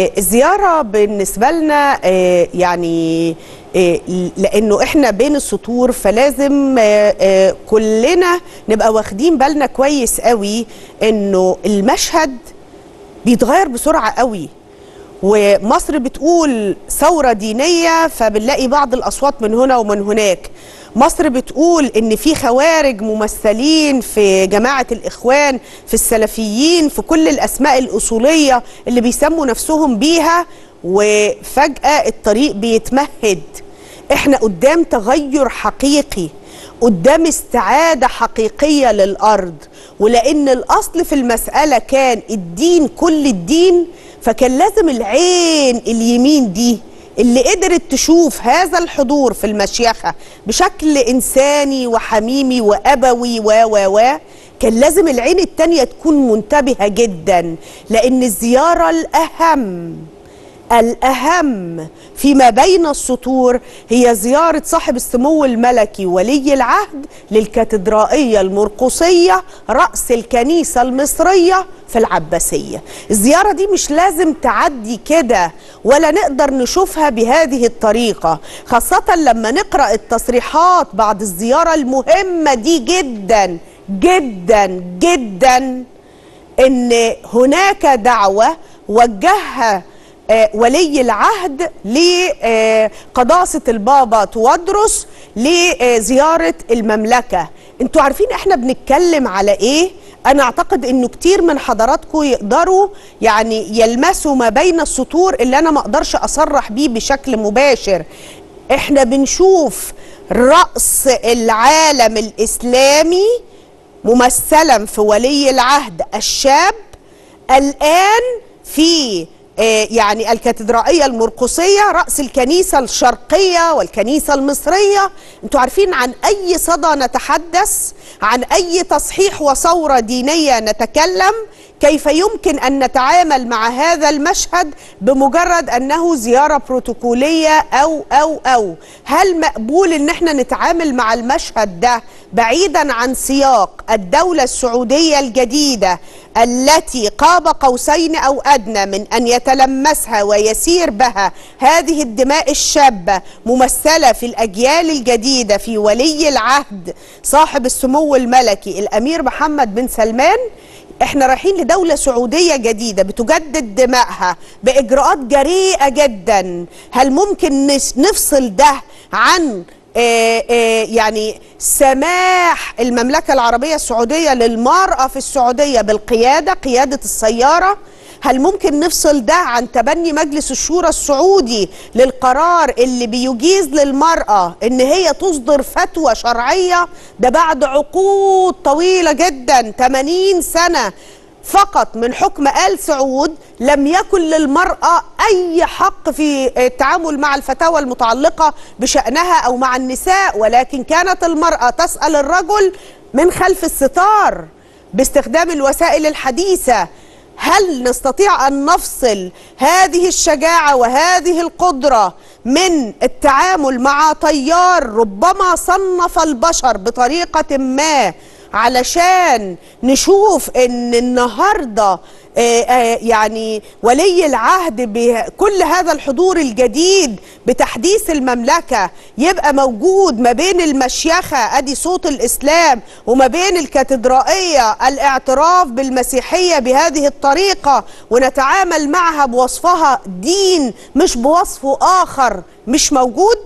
الزيارة بالنسبة لنا آه، يعني آه، لأنه إحنا بين السطور فلازم آه، كلنا نبقى واخدين بالنا كويس قوي إنه المشهد بيتغير بسرعة قوي. ومصر بتقول ثورة دينية فبنلاقي بعض الأصوات من هنا ومن هناك. مصر بتقول إن في خوارج ممثلين في جماعة الإخوان في السلفيين في كل الأسماء الأصولية اللي بيسموا نفسهم بيها وفجأة الطريق بيتمهد. إحنا قدام تغير حقيقي قدام استعادة حقيقية للأرض. ولأن الأصل في المسألة كان الدين كل الدين فكان لازم العين اليمين دي اللي قدرت تشوف هذا الحضور في المشيخة بشكل إنساني وحميمي وأبوي و و و كان لازم العين التانية تكون منتبهة جدا لأن الزيارة الأهم. الأهم فيما بين السطور هي زيارة صاحب السمو الملكي ولي العهد للكاتدرائية المرقصية رأس الكنيسة المصرية في العباسية. الزيارة دي مش لازم تعدي كده ولا نقدر نشوفها بهذه الطريقة خاصة لما نقرأ التصريحات بعد الزيارة المهمة دي جدا جدا جدا إن هناك دعوة وجهها ولي العهد لقداسة البابا توادرس لزيارة المملكة. أنتوا عارفين إحنا بنتكلم على إيه؟ أنا اعتقد انه كتير من حضراتكم يقدروا يعني يلمسوا ما بين السطور اللي أنا ما أقدرش اصرح بيه بشكل مباشر. إحنا بنشوف رأس العالم الإسلامي ممثلا في ولي العهد الشاب الآن في آه، يعني الكاتدرائية المرقسية رأس الكنيسة الشرقية والكنيسة المصرية. أنتوا عارفين عن أي صدى نتحدث؟ عن أي تصحيح وثورة دينية نتكلم؟ كيف يمكن أن نتعامل مع هذا المشهد بمجرد أنه زيارة بروتوكولية أو أو أو؟ هل مقبول أن إحنا نتعامل مع المشهد ده بعيدا عن سياق الدولة السعودية الجديدة التي قاب قوسين أو أدنى من أن يتلمسها ويسير بها هذه الدماء الشابة ممثلة في الأجيال الجديدة في ولي العهد صاحب السمو الملكي الأمير محمد بن سلمان. إحنا رايحين لدولة سعودية جديدة بتجدد دمائها بإجراءات جريئة جدا. هل ممكن نفصل ده عن يعني سماح المملكة العربية السعودية للمرأة في السعودية بالقيادة قيادة السيارة. هل ممكن نفصل ده عن تبني مجلس الشورى السعودي للقرار اللي بيجيز للمرأة إن هي تصدر فتوى شرعية؟ ده بعد عقود طويلة جدا 80 سنة. فقط من حكم آل سعود لم يكن للمرأة أي حق في التعامل مع الفتاوى المتعلقة بشأنها أو مع النساء ولكن كانت المرأة تسأل الرجل من خلف الستار باستخدام الوسائل الحديثة هل نستطيع أن نفصل هذه الشجاعة وهذه القدرة من التعامل مع تيار ربما صنف البشر بطريقة ما؟ علشان نشوف إن النهارده آه، آه، يعني ولي العهد بكل هذا الحضور الجديد بتحديث المملكة يبقى موجود ما بين المشيخة أدي صوت الإسلام وما بين الكاتدرائية الاعتراف بالمسيحية بهذه الطريقة ونتعامل معها بوصفها دين مش بوصفه آخر مش موجود؟